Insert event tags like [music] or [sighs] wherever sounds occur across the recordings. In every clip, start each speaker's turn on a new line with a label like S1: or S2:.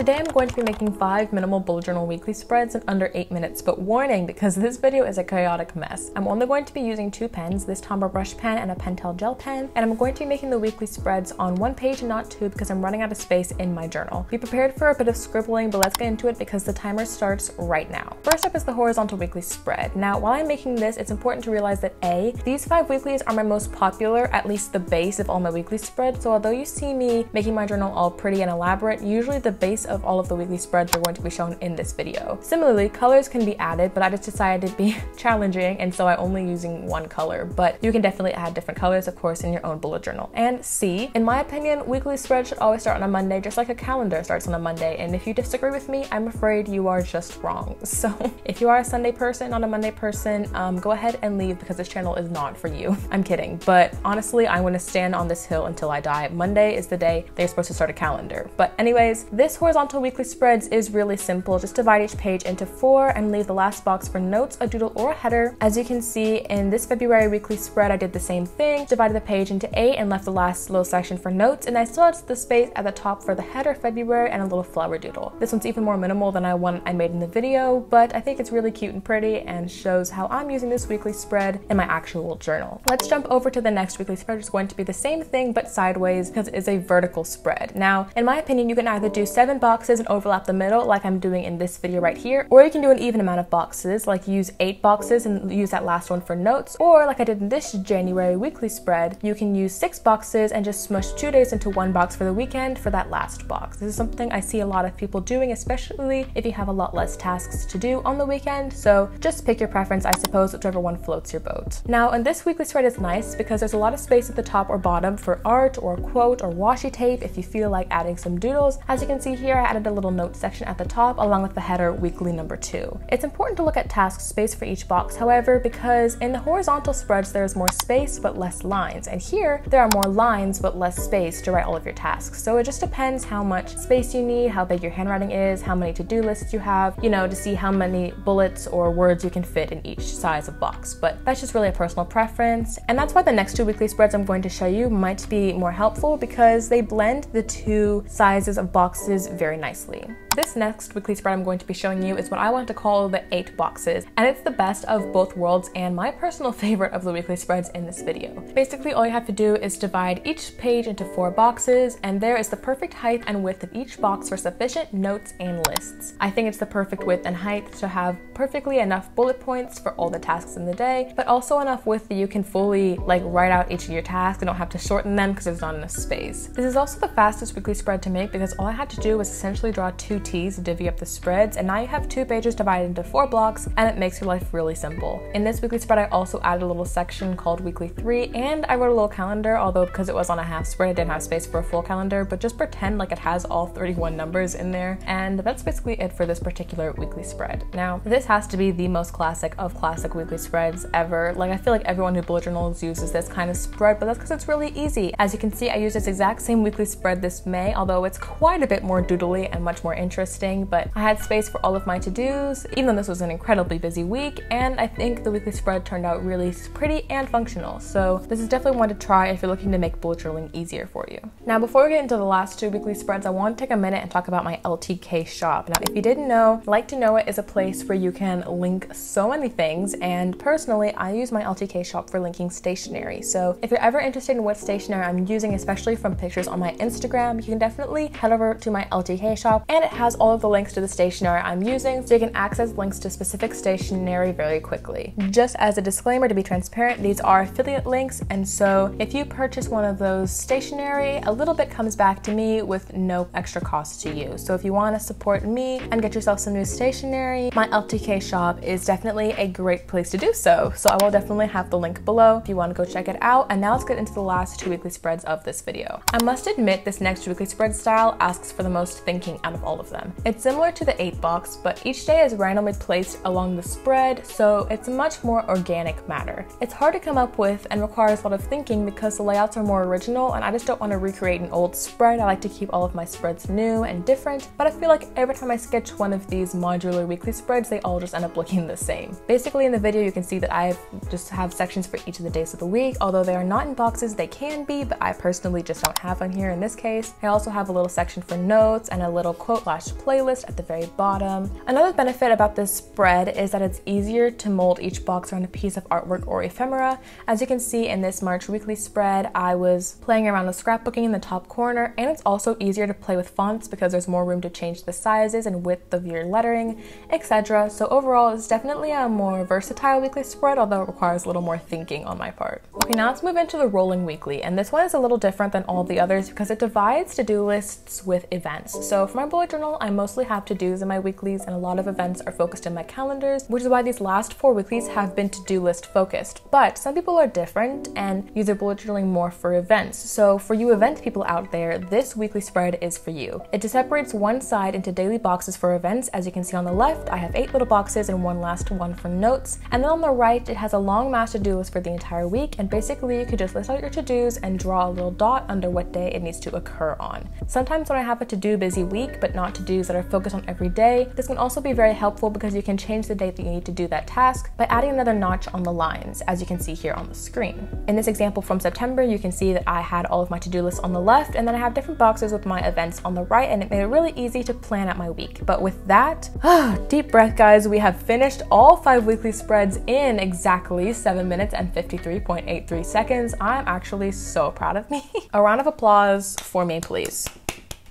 S1: Today I'm going to be making 5 minimal bullet journal weekly spreads in under 8 minutes, but warning because this video is a chaotic mess. I'm only going to be using two pens, this Tombow brush pen and a Pentel gel pen, and I'm going to be making the weekly spreads on one page and not two because I'm running out of space in my journal. Be prepared for a bit of scribbling, but let's get into it because the timer starts right now. First up is the horizontal weekly spread. Now, while I'm making this, it's important to realize that A, these five weeklies are my most popular, at least the base of all my weekly spreads, so although you see me making my journal all pretty and elaborate, usually the base of all of the weekly spreads are going to be shown in this video. Similarly, colors can be added, but I just decided to be [laughs] challenging and so I'm only using one color, but you can definitely add different colors, of course, in your own bullet journal. And C, in my opinion, weekly spreads should always start on a Monday, just like a calendar starts on a Monday. And if you disagree with me, I'm afraid you are just wrong. [laughs] So if you are a Sunday person, not a Monday person, um, go ahead and leave because this channel is not for you. [laughs] I'm kidding, but honestly, I'm gonna stand on this hill until I die. Monday is the day they're supposed to start a calendar. But anyways, this horizontal weekly spreads is really simple. Just divide each page into four and leave the last box for notes, a doodle, or a header. As you can see in this February weekly spread, I did the same thing, divided the page into eight and left the last little section for notes, and I still had the space at the top for the header February and a little flower doodle. This one's even more minimal than I one I made in the video, but I think it's really cute and pretty and shows how I'm using this weekly spread in my actual journal. Let's jump over to the next weekly spread, which is going to be the same thing but sideways because it is a vertical spread. Now, in my opinion, you can either do seven boxes and overlap the middle like I'm doing in this video right here, or you can do an even amount of boxes, like use eight boxes and use that last one for notes, or like I did in this January weekly spread, you can use six boxes and just smush two days into one box for the weekend for that last box. This is something I see a lot of people doing, especially if you have a lot less tasks to do on the weekend, so just pick your preference, I suppose, whichever one floats your boat. Now, in this weekly spread is nice because there's a lot of space at the top or bottom for art or quote or washi tape if you feel like adding some doodles. As you can see here, I added a little note section at the top along with the header weekly number two. It's important to look at task space for each box, however, because in the horizontal spreads there's more space but less lines, and here there are more lines but less space to write all of your tasks. So it just depends how much space you need, how big your handwriting is, how many to-do lists you have, you know, to see how many bullets or words you can fit in each size of box. But that's just really a personal preference, and that's why the next two weekly spreads I'm going to show you might be more helpful because they blend the two sizes of boxes very nicely. This next weekly spread I'm going to be showing you is what I want to call the eight boxes, and it's the best of both worlds and my personal [laughs] favorite of the weekly spreads in this video. Basically, all you have to do is divide each page into four boxes, and there is the perfect height and width of each box for sufficient notes and lists. I think it's the perfect width and height to have perfectly enough bullet points for all the tasks in the day, but also enough width that you can fully like write out each of your tasks and don't have to shorten them because there's not enough space. This is also the fastest weekly spread to make because all I had to do was essentially draw two T's to divvy up the spreads, and now you have two pages divided into four blocks, and it makes your life really simple. In this weekly spread, I also added a little section called Weekly 3, and I wrote a little calendar, although because it was on a half spread, I didn't have space for a full calendar, but just pretend like it has all 31 numbers in there, and that's basically it for this particular weekly spread. Now, this has to be the most classic of classic weekly spreads ever. Like, I feel like everyone who bullet journals uses this kind of spread, but that's because it's really easy. As you can see, I used this exact same weekly spread this May, although it's quite a bit more doodly and much more interesting, but I had space for all of my to-dos, even though this was an incredibly busy week, and I think the weekly spread turned out really pretty and functional. So this is definitely one to try if you're looking to make bullet journaling easier for you. Now, before we get into the last two weekly spreads, I want to take a minute and talk about my LTK shop. Now, if you didn't know, Like to Know It is a place where you can link so many things, and personally, I use my LTK shop for linking stationery. So if you're ever interested in what stationery I'm using, especially from pictures on my Instagram, you can definitely head over to my LTK shop, and it has all of the links to the stationery I'm using, so you can access links to specific stationery very quickly. Just as a disclaimer to be transparent, these are affiliate links, and so if you purchase one of those stationery, a little bit comes back to me with no extra cost to you. So if you want to support me and get yourself some new stationery, my LTK shop is definitely a great place to do so. So I will definitely have the link below if you want to go check it out. And now let's get into the last two weekly spreads of this video. I must admit this next weekly spread style asks for the most thinking out of all of them. It's similar to the 8 box, but each day is randomly placed along the spread, so it's a much more organic matter. It's hard to come up with and requires a lot of thinking because the layouts are more original and I just don't want to recreate an old spread. I like to keep all of my spreads new and different, but I feel like every time I sketch one of these modular weekly spreads, they all just end up looking [laughs] the same. Basically in the video you can see that I just have sections for each of the days of the week, although they are not in boxes, they can be, but I personally just don't have one here in this case. I also have a little section for notes, and a little quote slash playlist at the very bottom. Another benefit about this spread is that it's easier to mold each box around a piece of artwork or ephemera. As you can see in this March weekly spread, I was playing around with scrapbooking in the top corner, and it's also easier to play with fonts because there's more room to change the sizes and width of your lettering, etc. So overall, it's definitely a more versatile weekly spread, although it requires a little more thinking on my part. Okay, now let's move into the rolling weekly, and this one is a little different than all the others because it divides to-do lists with events. So for my bullet journal, I mostly have to-dos in my weeklies, and a lot of events are focused in my calendars, which is why these last four weeklies have been to-do list focused. But some people are different and use their bullet journaling more for events. So for you event people out there, this weekly spread is for you. It separates one side into daily boxes for events. As you can see on the left, I have eight little boxes and one last one for notes. And then on the right, it has a long mass to-do list for the entire week. And basically you could just list out your to-dos and draw a little dot under what day it needs to occur on. Sometimes when I have a to-do busy week, but not to-dos that are focused on every day, this can also be very helpful because you can change the date that you need to do that task by adding another notch on the lines, as you can see here on the screen. In this example from September, you can see that I had all of my to-do lists on the left, and then I have different boxes with my events on the right, and it made it really easy to plan out my week. But with that, [sighs] deep breath guys, we have finished all five weekly spreads in exactly 7 minutes and 53.83 seconds. I'm actually so proud of me. [laughs] a round of applause for me, please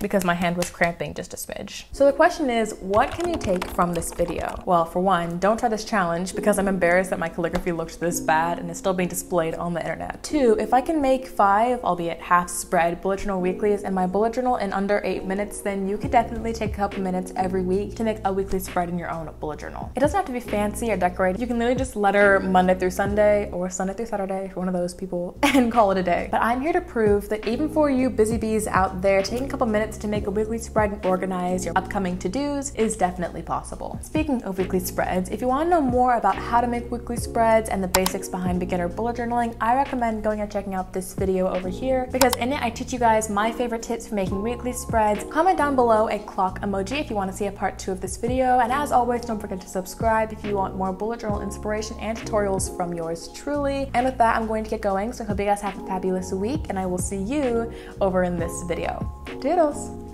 S1: because my hand was cramping just a smidge. So the question is, what can you take from this video? Well, for one, don't try this challenge because I'm embarrassed that my calligraphy looked this bad and is still being displayed on the internet. Two, if I can make five, albeit half spread, bullet journal weeklies in my bullet journal in under eight minutes, then you could definitely take a couple minutes every week to make a weekly spread in your own bullet journal. It doesn't have to be fancy or decorated. You can literally just letter Monday through Sunday or Sunday through Saturday if you're one of those people [laughs] and call it a day. But I'm here to prove that even for you busy bees out there, taking a couple minutes to make a weekly spread and organize your upcoming to-dos is definitely possible. Speaking of weekly spreads, if you want to know more about how to make weekly spreads and the basics behind beginner bullet journaling, I recommend going and checking out this video over here because in it I teach you guys my favorite tips for making weekly spreads. Comment down below a clock emoji if you want to see a part two of this video, and as always, don't forget to subscribe if you want more bullet journal inspiration and tutorials from yours truly. And with that, I'm going to get going, so I hope you guys have a fabulous week, and I will see you over in this video. Doodles!